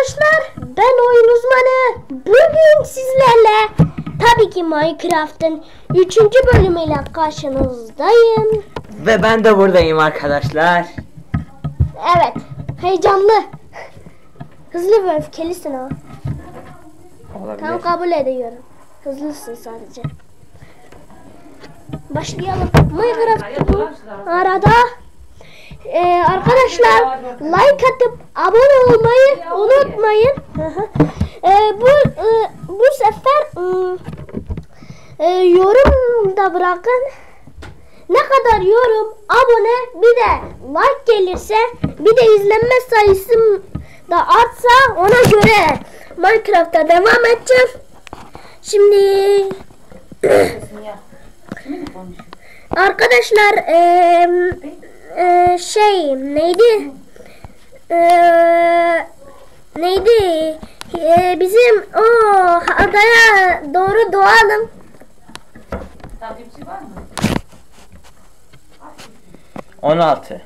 arkadaşlar ben oyun uzmanı. Bugün sizlerle tabii ki Minecraft'ın 3. bölümüyle karşınızdayım. Ve ben de buradayım arkadaşlar. Evet heyecanlı. Hızlı ve öfkelisin ha. Olabilir. Tamam kabul ediyorum. Hızlısın sadece. Başlayalım. Minecraft arada Ee, arkadaşlar like atıp abone olmayı unutmayın. Ee, bu e, bu sefer ım, e, yorum da bırakın. Ne kadar yorum, abone bir de like gelirse bir de izlenme sayısı da artsa ona göre Minecraft'a devam edeceğim. Şimdi arkadaşlar eee ee, şey neydi? Ee, neydi? Ee, bizim o adaya doğru doğalım. Takipçi var mı? 16.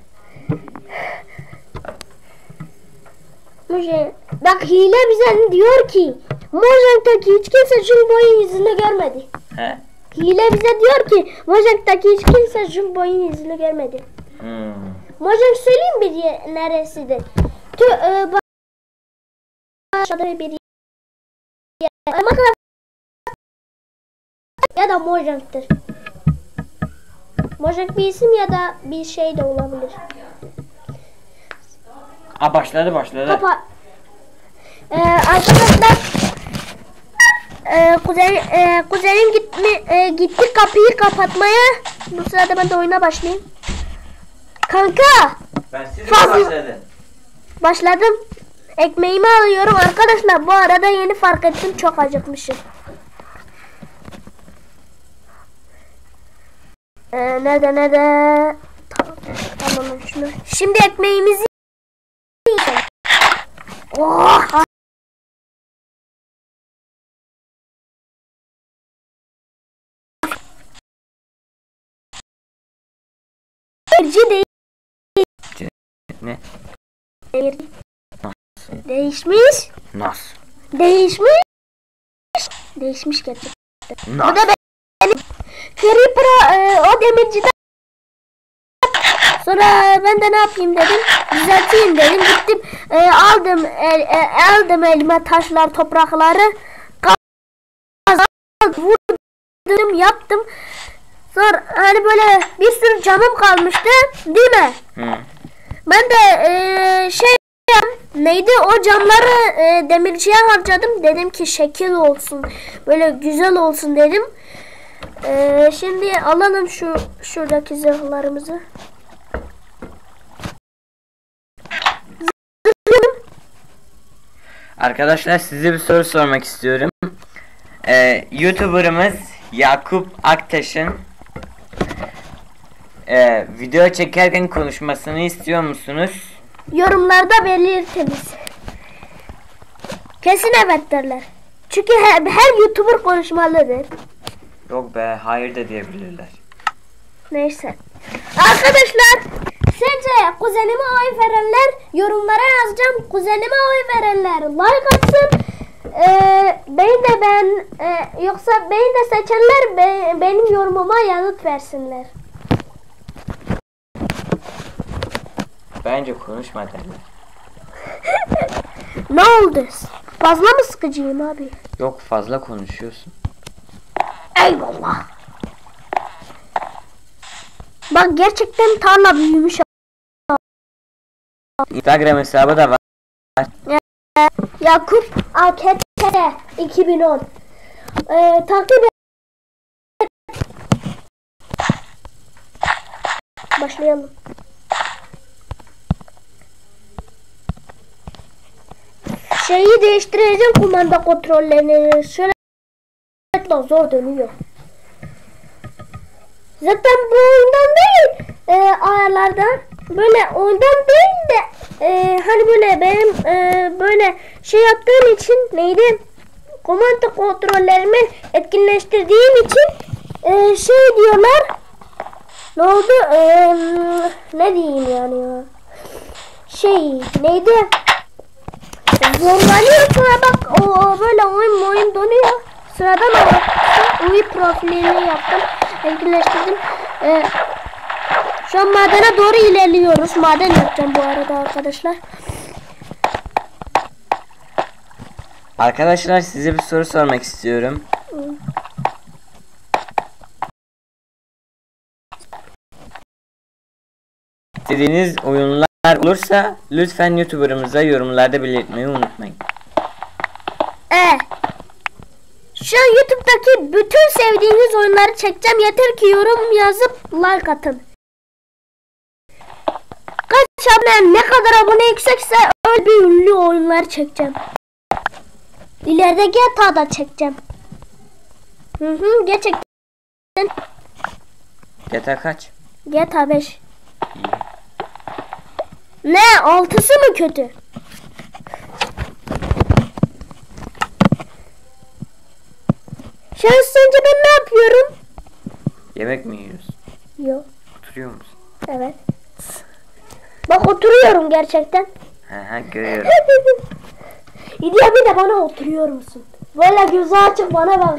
Moje- Bak hile bize diyor ki Mojang'daki hiç kimse Jumbo'nun yüzünü görmedi. He? Hile bize diyor ki Mojang'daki hiç kimse Jumbo'nun yüzünü görmedi. Hmm. Mojang söyleyeyim bir ye- neresidir? Tü, e, aşağıda bir yer. Ama kadar ya da Mojang'tır. Mojang bir isim ya da bir şey de olabilir. Aa başladı başladı. Kapa. Ee, arkadaşlar e, kuzen, e, kuzenim gitmi, e, gitti kapıyı kapatmaya. Bu sırada ben de oyuna başlayayım. Kanka Ben siz Fazla- başladı. Başladım. Ekmeğimi alıyorum arkadaşlar. Bu arada yeni fark ettim çok acıkmışım. Ee, nerede nerede? Tamam, tamam şunu. Şimdi ekmeğimizi. Oh! Demirci değil. Ne? Demirci. Değişmiş. Nasıl? Değişmiş. Değişmiş gerçekten. Bu Nasıl? da benim Creeper'a e, o demirciden Sonra ben de ne yapayım dedim. Düzelteyim dedim. Gittim e, aldım el, e, aldım elime taşlar toprakları. Kaz vurdum yaptım. Sonra hani böyle bir sürü camım kalmıştı. Değil mi? Hı. Ben de e, şey neydi o camları e, demirciye harcadım. Dedim ki şekil olsun. Böyle güzel olsun dedim. E, şimdi alalım şu şuradaki zırhlarımızı. Arkadaşlar size bir soru sormak istiyorum. Ee, YouTuber'ımız Yakup Aktaş'ın e, video çekerken konuşmasını istiyor musunuz? Yorumlarda belirtiniz. Kesin evet derler. Çünkü her, her YouTuber konuşmalıdır. Yok be hayır da diyebilirler. Neyse. Arkadaşlar sence kuzenime oy verenler yorumlara yazacağım. Kuzenime oy verenler like atsın. Ee, beni de ben e, yoksa beni de seçenler be- benim yorumuma yanıt versinler. Bence konuşma derler. Ne oldu? Fazla mı sıkıcıyım abi? Yok fazla konuşuyorsun. Eyvallah. Bak gerçekten tarla büyümüş. Instagram hesabı da var. Yakup AKT 2010. Ee, takip et. Başlayalım. Şeyi değiştireceğim kumanda kontrollerini. Şöyle zor dönüyor. Zaten bu oyundan değil e, ayarlardan. Böyle oyundan değil de e, hani böyle benim e, böyle şey yaptığım için neydi? Komanda kontrollerimi etkinleştirdiğim için e, şey diyorlar. Ne oldu? E, ne diyeyim yani ya? Şey neydi Zorlanıyor sonra bak o, böyle oyun oyun donuyor. Sıradan olarak UI profilini yaptım. Etkileştirdim. Ee, şu an madene doğru ilerliyoruz. Maden yapacağım bu arada arkadaşlar. Arkadaşlar size bir soru sormak istiyorum. İstediğiniz oyunlar olursa lütfen YouTuber'ımıza yorumlarda belirtmeyi unutmayın. Ee, şu YouTube'daki bütün sevdiğiniz oyunları çekeceğim. Yeter ki yorum yazıp like atın. Kaç abone ne kadar abone yüksekse öyle bir ünlü oyunlar çekeceğim. İleride GTA da çekeceğim. Hı hı gerçekten GTA kaç? GTA 5. İyi. Ne altısı mı kötü? Şahıs sence ben ne yapıyorum? Yemek mi yiyoruz? Yok. Oturuyor musun? Evet. Bak oturuyorum gerçekten. He he görüyorum. İdiye bir de bana oturuyor musun? Böyle gözü açık bana.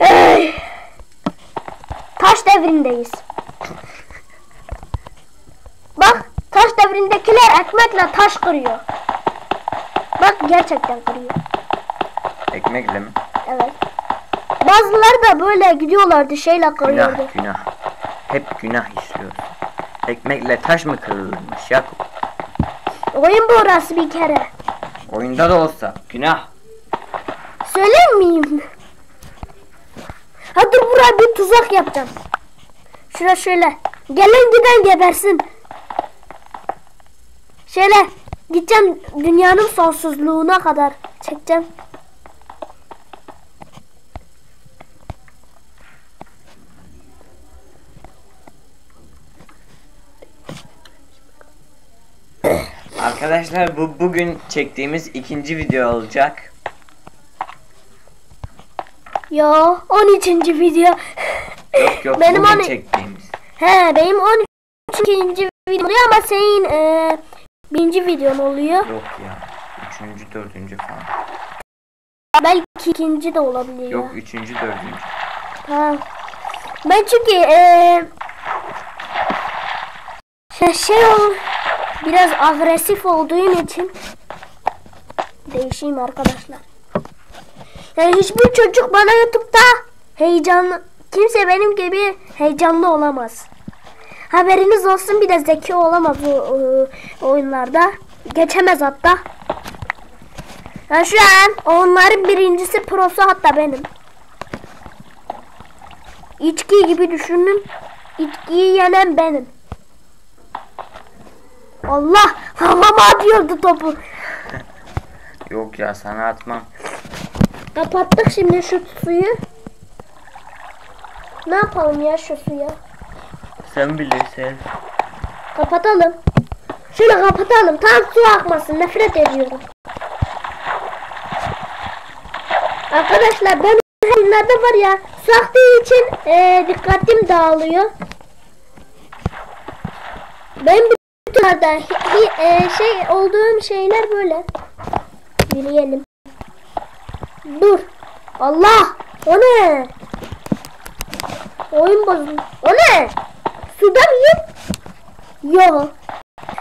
Ey! Taş devrindeyiz. Bak taş devrindekiler ekmekle taş kırıyor. Bak gerçekten kırıyor. Ekmekle mi? Evet. Bazıları da böyle gidiyorlardı şeyle kırıyordu. Günah günah. Hep günah işliyoruz. Ekmekle taş mı kırılırmış Yakup? Oyun bu orası bir kere. Oyunda da olsa günah. Söylemeyeyim? Hadi buraya bir tuzak yapacağım. Şura şöyle. Gelen giden gebersin. Şöyle gideceğim dünyanın sonsuzluğuna kadar çekeceğim. Arkadaşlar bu bugün çektiğimiz ikinci video olacak. Yo 13. video. Yok yok Benim bugün hani- çektiğimiz. He benim 12. video ama senin e, birinci videon oluyor. Yok ya. Üçüncü, dördüncü falan. Belki ikinci de olabilir. Yok üçüncü, dördüncü. Ha. Ben çünkü eee şey, şey ol, biraz agresif olduğum için değişeyim arkadaşlar. Yani hiçbir çocuk bana YouTube'da heyecanlı kimse benim gibi heyecanlı olamaz. Haberiniz olsun bir de zeki olamaz o, o- oyunlarda. Geçemez hatta. Yani şu an onların birincisi prosu hatta benim. İçki gibi düşünün. İçkiyi yenen benim. Allah havama atıyordu topu. Yok ya sana atmam. Kapattık şimdi şu suyu. Ne yapalım ya şu suya? Sen bilirsin. Kapatalım. Şöyle kapatalım. Tam su akmasın. Nefret ediyorum. Arkadaşlar ben oyunlarda var ya su aktığı için eee, dikkatim dağılıyor. Ben hi- hi- eee, şey olduğum şeyler böyle. Yürüyelim. Dur. Allah! O ne? Oyun bozuldu. O ne? Suda mıyım? Yok.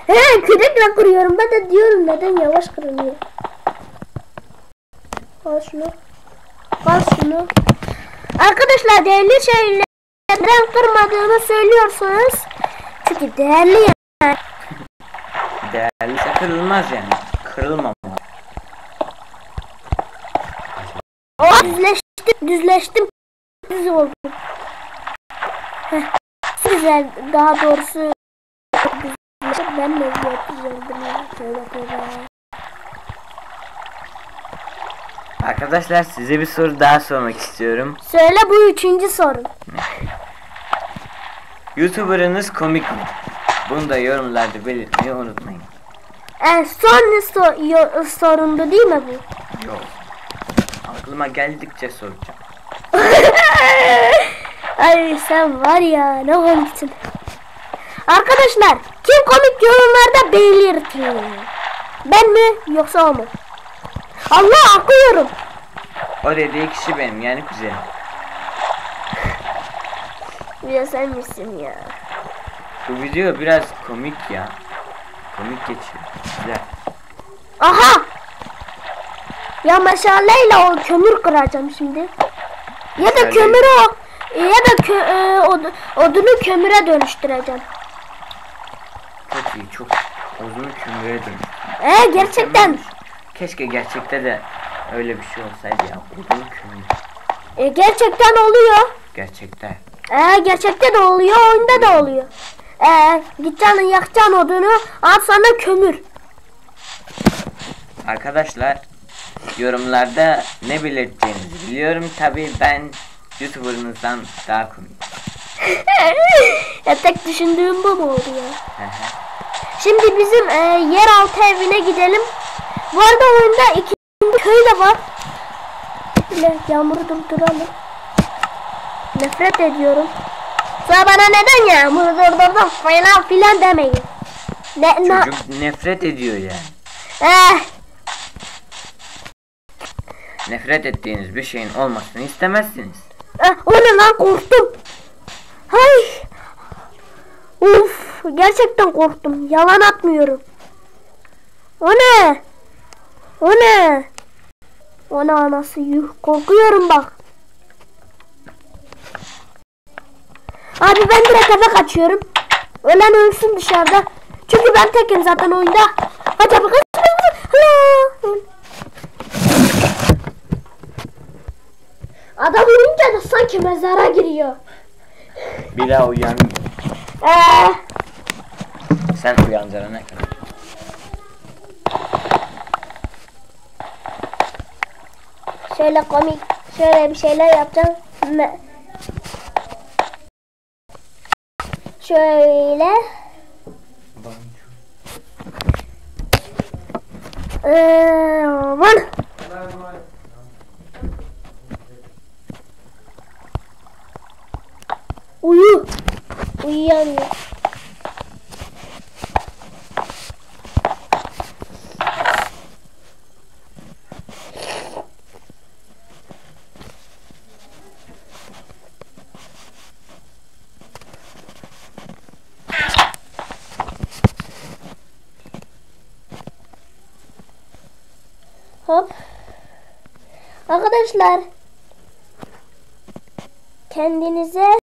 He kürekle kırıyorum. Ben de diyorum neden yavaş kırılıyor. Al şunu. Al şunu. Arkadaşlar değerli şeyleri neden kırmadığımı söylüyorsunuz. Çünkü değerli yani. Değerliyse kırılmaz yani. Kırılmamalı. Düzleştim, düzleştim. Düz oldum. Heh. Güzel, daha doğrusu. Ben de düzeldim ya. Şöyle böyle. Arkadaşlar size bir soru daha sormak istiyorum. Söyle bu üçüncü sorun. YouTuber'ınız komik mi? Bunu da yorumlarda belirtmeyi unutmayın. E, son so sorundu değil mi bu? Yok. Aklıma geldikçe soracağım. Ay sen var ya ne komiksin. Arkadaşlar kim komik yorumlarda belirtin. Ben mi yoksa o mu? Allah akıyorum. O dediği kişi benim yani kuzenim. Ya sen misin ya? Bu video biraz komik ya. Komik geçiyor. Güzel. Aha! Ya meşaleyle o kömür kıracağım şimdi. Ya da kömürü o ya da kö, e, od- odunu kömüre dönüştüreceğim. Çok iyi çok. Odunu kömüre dönüş. E gerçekten. Keşke gerçekte de öyle bir şey olsaydı ya. Odunu kömür. E, gerçekten oluyor. Gerçekte. E gerçekte de oluyor, oyunda da oluyor. E gideceksin yakacaksın odunu, al sana kömür. Arkadaşlar yorumlarda ne belirteceğinizi biliyorum. Tabi ben YouTuber'ınızdan daha komik. ya tek düşündüğüm bu mu oldu ya? Şimdi bizim e, yeraltı evine gidelim. Bu arada oyunda ikinci köy de var. Şöyle yağmuru durduralım. Nefret ediyorum. Sonra bana neden yağmuru durdurdun falan filan demeyin. Ne, Çocuk nefret ediyor yani. eh, Nefret ettiğiniz bir şeyin olmasını istemezsiniz. Eh, o ne lan korktum. Hay. Uf, gerçekten korktum. Yalan atmıyorum. O ne? O ne? O ne anası yuh. Korkuyorum bak. Abi ben direkt eve kaçıyorum. Ölen ölsün dışarıda. Çünkü ben tekim zaten oyunda. Hadi abi kaç kaç kaç. Hala. Adam uyuyunca da sanki mezara giriyor. Bir daha uyan. Eee. Sen uyandırana kadar. Şöyle komik, şöyle bir şeyler yapacağım. Şöyle. Ee, aman. Uyu. Uyuyamıyor. Hop. Arkadaşlar kendinize